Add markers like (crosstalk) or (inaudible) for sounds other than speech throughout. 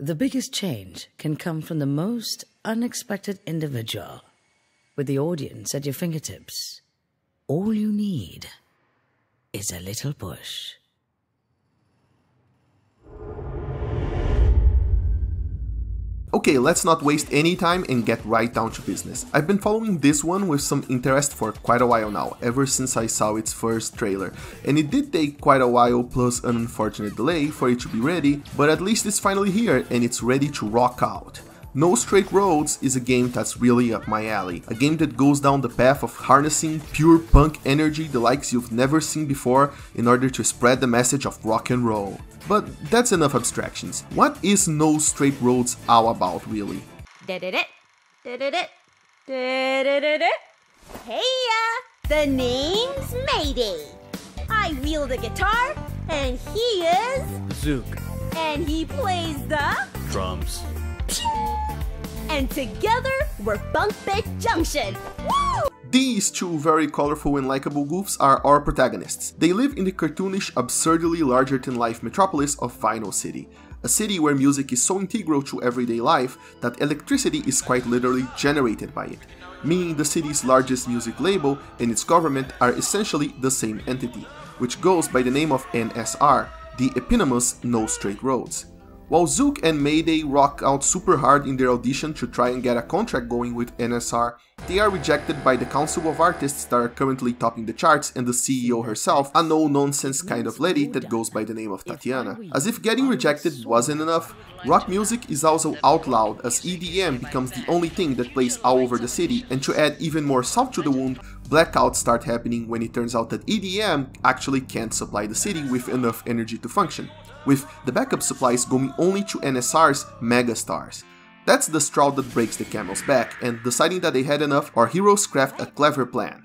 The biggest change can come from the most unexpected individual. With the audience at your fingertips, all you need is a little push. Okay, let's not waste any time and get right down to business. I've been following this one with some interest for quite a while now, ever since I saw its first trailer, and it did take quite a while plus an unfortunate delay for it to be ready, but at least it's finally here and it's ready to rock out. No Straight Roads is a game that's really up my alley, a game that goes down the path of harnessing pure punk energy the likes you've never seen before in order to spread the message of rock and roll. But that's enough abstractions. What is No Straight Roads all about really? Hey the name's Mayday. I wield a guitar, and he is Zook. and he plays the Drums. And together we're Bunk Bed Junction. Woo! These two very colorful and likable goofs are our protagonists. They live in the cartoonish, absurdly larger-than-life metropolis of Vinyl City, a city where music is so integral to everyday life that electricity is quite literally generated by it, meaning the city's largest music label and its government are essentially the same entity, which goes by the name of NSR, the eponymous No Straight Roads. While Zook and Mayday rock out super hard in their audition to try and get a contract going with NSR, they are rejected by the Council of Artists that are currently topping the charts and the CEO herself, a no-nonsense kind of lady that goes by the name of Tatiana. As if getting rejected wasn't enough, rock music is also out loud as EDM becomes the only thing that plays all over the city, and to add even more salt to the wound, blackouts start happening when it turns out that EDM actually can't supply the city with enough energy to function with the backup supplies going only to NSR's megastars. That's the straw that breaks the camel's back, and deciding that they had enough, our heroes craft a clever plan.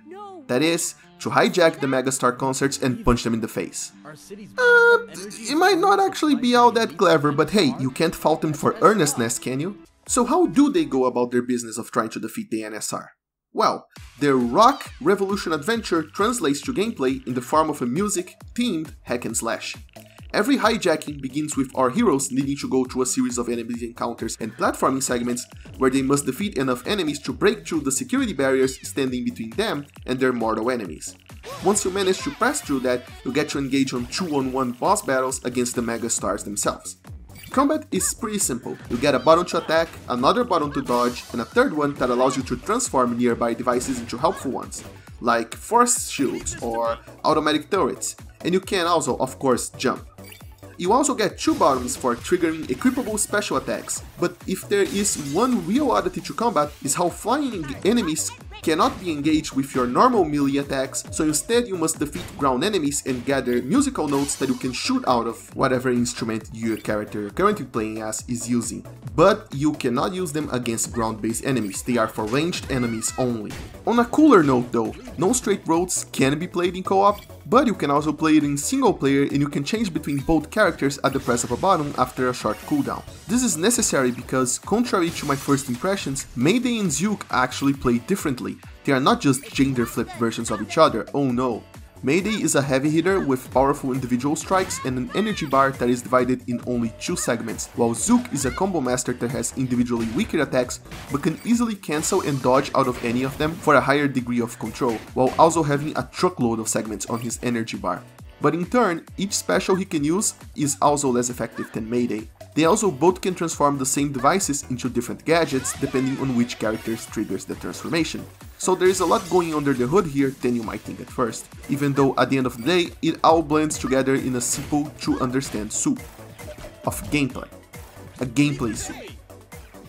That is, to hijack the megastar concerts and punch them in the face. Uh, it might not actually be all that clever, but hey, you can't fault them for earnestness, can you? So how do they go about their business of trying to defeat the NSR? Well, their rock revolution adventure translates to gameplay in the form of a music-themed hack and slash. Every hijacking begins with our heroes needing to go through a series of enemy encounters and platforming segments where they must defeat enough enemies to break through the security barriers standing between them and their mortal enemies. Once you manage to pass through that, you get to engage on 2-on-1 boss battles against the megastars themselves. Combat is pretty simple. You get a button to attack, another button to dodge, and a third one that allows you to transform nearby devices into helpful ones, like force shields or automatic turrets, and you can also, of course, jump. You also get two buttons for triggering equipable special attacks, but if there is one real oddity to combat is how flying enemies cannot be engaged with your normal melee attacks, so instead you must defeat ground enemies and gather musical notes that you can shoot out of whatever instrument your character currently playing as is using. But you cannot use them against ground-based enemies, they are for ranged enemies only. On a cooler note though, No Straight Roads can be played in co-op, but you can also play it in single player and you can change between both characters at the press of a button after a short cooldown. This is necessary because, contrary to my first impressions, Mayday and Zook actually play differently. They are not just gender flipped versions of each other, oh no. Mayday is a heavy hitter with powerful individual strikes and an energy bar that is divided in only two segments, while Zook is a combo master that has individually weaker attacks but can easily cancel and dodge out of any of them for a higher degree of control, while also having a truckload of segments on his energy bar. But in turn, each special he can use is also less effective than Mayday. They also both can transform the same devices into different gadgets depending on which character triggers the transformation. So there is a lot going under the hood here than you might think at first, even though at the end of the day, it all blends together in a simple to understand soup of gameplay. A gameplay soup.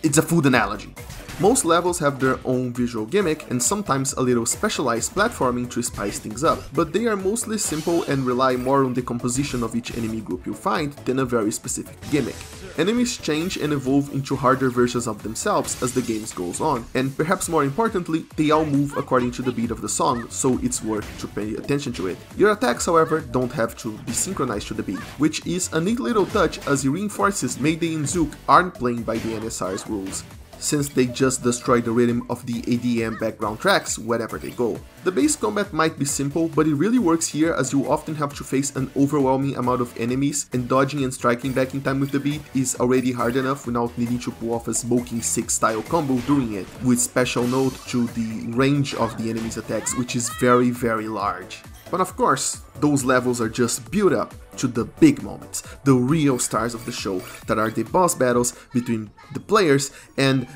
It's a food analogy. Most levels have their own visual gimmick and sometimes a little specialized platforming to spice things up, but they are mostly simple and rely more on the composition of each enemy group you find than a very specific gimmick. Enemies change and evolve into harder versions of themselves as the game goes on, and perhaps more importantly, they all move according to the beat of the song, so it's worth to pay attention to it. Your attacks, however, don't have to be synchronized to the beat, which is a neat little touch as it reinforces Mayday and Zook aren't playing by the NSR's rules. Since they just destroy the rhythm of the EDM background tracks wherever they go. The base combat might be simple, but it really works here as you often have to face an overwhelming amount of enemies and dodging and striking back in time with the beat is already hard enough without needing to pull off a smoking sick style combo during it, with special note to the range of the enemy's attacks which is very very large. But of course, those levels are just built up to the big moments, the real stars of the show that are the boss battles between the players and...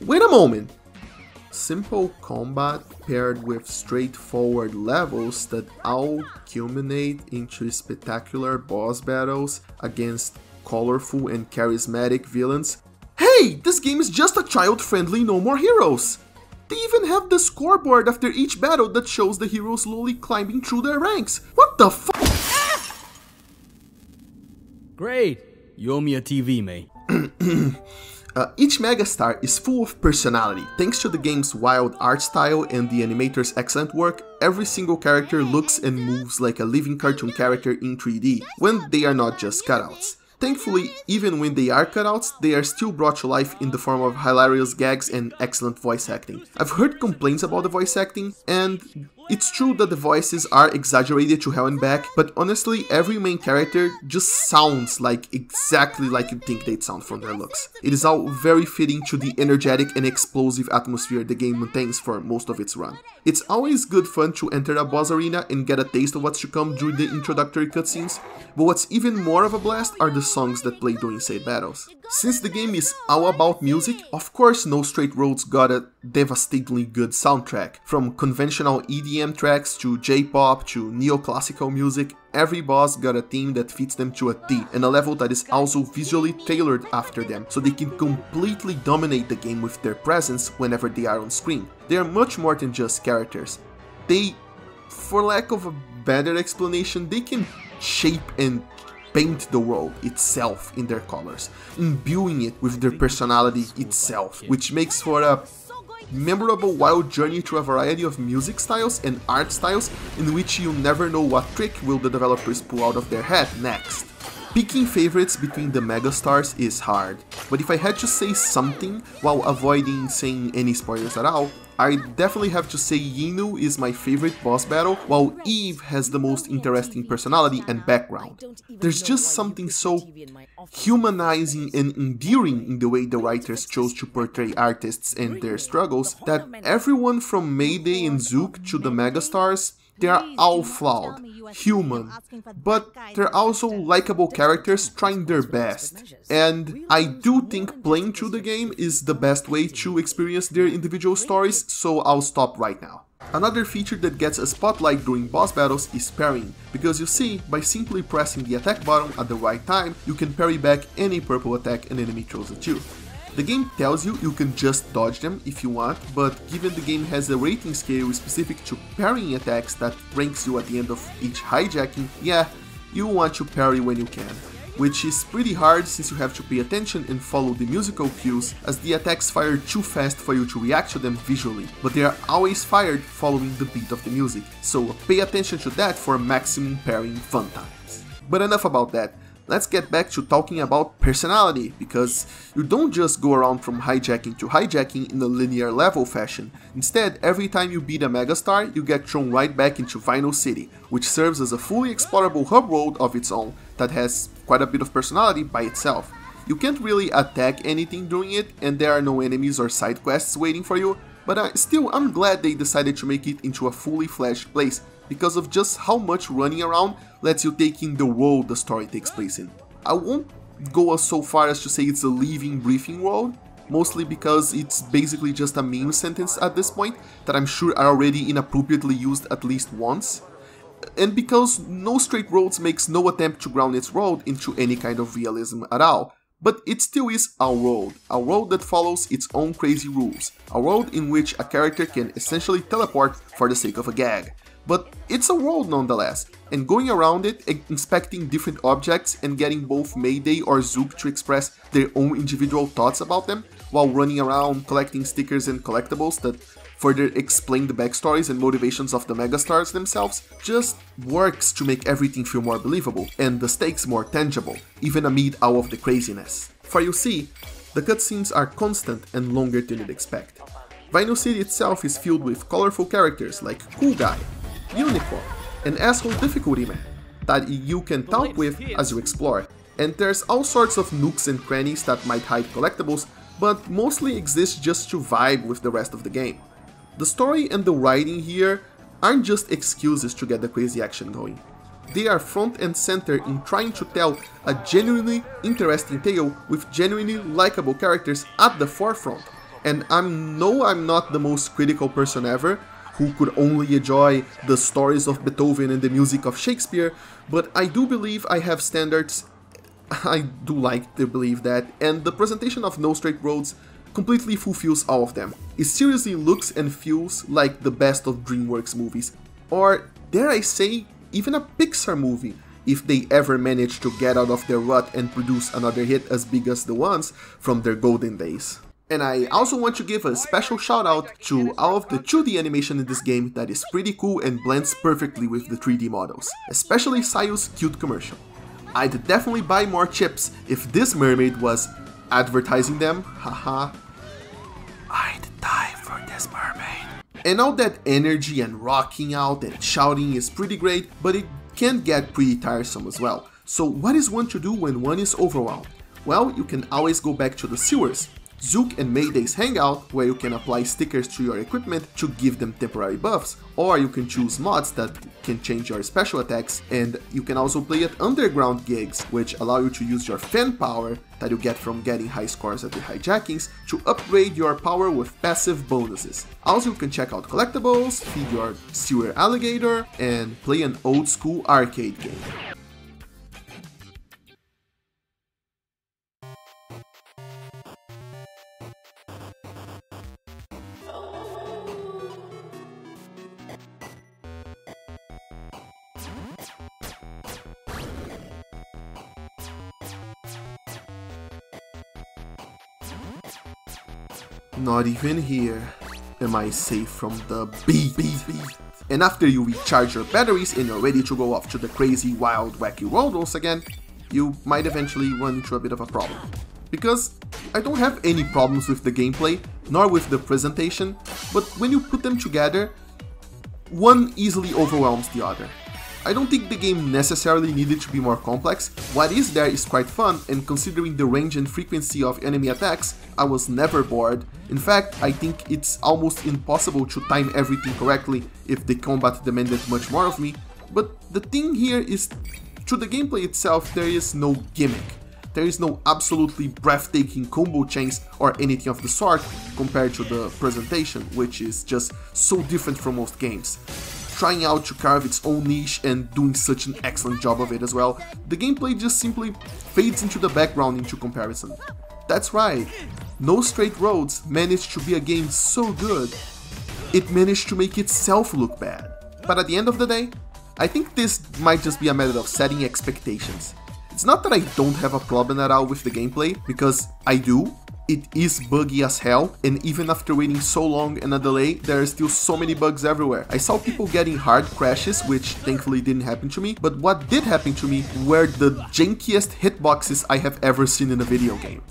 Wait a moment! Simple combat paired with straightforward levels that all culminate into spectacular boss battles against colorful and charismatic villains. Hey, this game is just a child-friendly No More Heroes! They even have the scoreboard after each battle that shows the heroes slowly climbing through their ranks. What the fuck? Great! You owe me a TV, mate. (clears throat) Uh, each megastar is full of personality. Thanks to the game's wild art style and the animator's excellent work, every single character looks and moves like a living cartoon character in 3D, when they are not just cutouts. Thankfully, even when they are cutouts, they are still brought to life in the form of hilarious gags and excellent voice acting. I've heard complaints about the voice acting, and it's true that the voices are exaggerated to hell and back, but honestly, every main character just sounds like exactly like you think they'd sound from their looks. It is all very fitting to the energetic and explosive atmosphere the game maintains for most of its run. It's always good fun to enter a boss arena and get a taste of what's to come during the introductory cutscenes, but what's even more of a blast are the songs that play during said battles. Since the game is all about music, of course No Straight Roads got a devastatingly good soundtrack, from conventional EDM EDM tracks to J-pop to neoclassical music, every boss got a theme that fits them to a T, and a level that is also visually tailored after them, so they can completely dominate the game with their presence whenever they are on screen. They are much more than just characters. They, for lack of a better explanation, they can shape and paint the world itself in their colors, imbuing it with their personality itself, which makes for a memorable wild journey through a variety of music styles and art styles in which you never know what trick will the developers pull out of their head next. Picking favorites between the megastars is hard, but if I had to say something while avoiding saying any spoilers at all, I definitely have to say Yinu is my favorite boss battle, while Eve has the most interesting personality and background. There's just something so humanizing and endearing in the way the writers chose to portray artists and their struggles that everyone from Mayday and Zook to the megastars they are all flawed, human, but they're also likable characters trying their best. And I do think playing through the game is the best way to experience their individual stories, so I'll stop right now. Another feature that gets a spotlight during boss battles is parrying, because you see, by simply pressing the attack button at the right time, you can parry back any purple attack an enemy throws at you. The game tells you you can just dodge them if you want, but given the game has a rating scale specific to parrying attacks that ranks you at the end of each hijacking, yeah, you want to parry when you can. Which is pretty hard since you have to pay attention and follow the musical cues as the attacks fire too fast for you to react to them visually, but they are always fired following the beat of the music, so pay attention to that for maximum parrying fun times. But enough about that, let's get back to talking about personality, because you don't just go around from hijacking to hijacking in a linear level fashion. Instead, every time you beat a megastar, you get thrown right back into Vinyl City, which serves as a fully explorable hub world of its own that has quite a bit of personality by itself. You can't really attack anything during it, and there are no enemies or side quests waiting for you, but uh, still I'm glad they decided to make it into a fully fledged place because of just how much running around lets you take in the world the story takes place in. I won't go so far as to say it's a living, breathing world, mostly because it's basically just a meme sentence at this point that I'm sure are already inappropriately used at least once. And because No Straight Roads makes no attempt to ground its world into any kind of realism at all, but it still is a world, a world that follows its own crazy rules, a world in which a character can essentially teleport for the sake of a gag. But it's a world nonetheless, and going around it, inspecting different objects and getting both Mayday or Zook to express their own individual thoughts about them, while running around collecting stickers and collectibles that further explain the backstories and motivations of the megastars themselves, just works to make everything feel more believable and the stakes more tangible, even amid all of the craziness. For you see, The cutscenes are constant and longer than you'd expect. Vinyl City itself is filled with colorful characters like Cool Guy, Unicorn, an Asshole Difficulty Man that you can talk with as you explore. And there's all sorts of nooks and crannies that might hide collectibles, but mostly exist just to vibe with the rest of the game. The story and the writing here aren't just excuses to get the crazy action going. They are front and center in trying to tell a genuinely interesting tale with genuinely likable characters at the forefront. And I know I'm not the most critical person ever, who could only enjoy the stories of Beethoven and the music of Shakespeare, but I do believe I have standards. I do like to believe that, and the presentation of No Straight Roads completely fulfills all of them. It seriously looks and feels like the best of DreamWorks movies, or dare I say, even a Pixar movie, if they ever manage to get out of their rut and produce another hit as big as the ones from their golden days. And I also want to give a special shout out to all of the 2D animation in this game that is pretty cool and blends perfectly with the 3D models, especially Sayu's cute commercial. I'd definitely buy more chips if this mermaid was advertising them, haha. I'd die for this mermaid. And all that energy and rocking out and shouting is pretty great, but it can get pretty tiresome as well. So what is one to do when one is overwhelmed? Well, you can always go back to the sewers, Zook and Mayday's Hangout, where you can apply stickers to your equipment to give them temporary buffs, or you can choose mods that can change your special attacks, and you can also play at underground gigs, which allow you to use your fan power that you get from getting high scores at the hijackings to upgrade your power with passive bonuses. Also, you can check out collectibles, feed your sewer alligator, and play an old school arcade game. Not even here am I safe from the beat. And after you recharge your batteries and you're ready to go off to the crazy, wild, wacky world once again, you might eventually run into a bit of a problem. Because I don't have any problems with the gameplay, nor with the presentation, but when you put them together, one easily overwhelms the other. I don't think the game necessarily needed to be more complex, what is there is quite fun and considering the range and frequency of enemy attacks, I was never bored. In fact, I think it's almost impossible to time everything correctly if the combat demanded much more of me, but the thing here is, to the gameplay itself there is no gimmick. There is no absolutely breathtaking combo chains or anything of the sort compared to the presentation, which is just so different from most games trying out to carve its own niche and doing such an excellent job of it as well, the gameplay just simply fades into the background into comparison. That's right, No Straight Roads managed to be a game so good, it managed to make itself look bad. But at the end of the day, I think this might just be a matter of setting expectations. It's not that I don't have a problem at all with the gameplay, because I do, it is buggy as hell, and even after waiting so long and a delay, there are still so many bugs everywhere. I saw people getting hard crashes, which thankfully didn't happen to me, but what did happen to me were the jankiest hitboxes I have ever seen in a video game.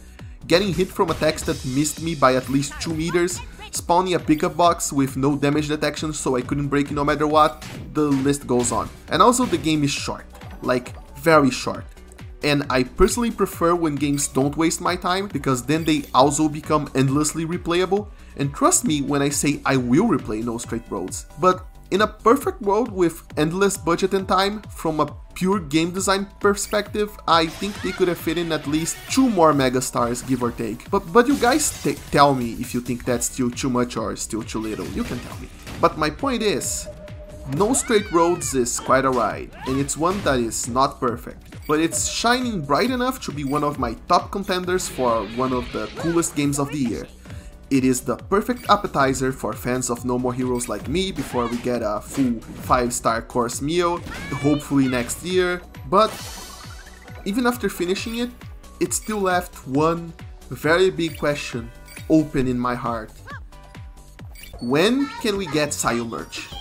Getting hit from attacks that missed me by at least 2 meters, spawning a pickup box with no damage detection so I couldn't break it no matter what, the list goes on. And also the game is short, like very short and I personally prefer when games don't waste my time because then they also become endlessly replayable. And trust me when I say I will replay No Straight Roads. But in a perfect world with endless budget and time, from a pure game design perspective, I think they could have fit in at least two more megastars, give or take. But but you guys tell me if you think that's still too much or still too little, you can tell me. But my point is, No Straight Roads is quite a ride, and it's one that is not perfect but it's shining bright enough to be one of my top contenders for one of the coolest games of the year. It is the perfect appetizer for fans of No More Heroes like me before we get a full 5-star course meal, hopefully next year, but even after finishing it, it still left one very big question open in my heart. When can we get Sayu merch?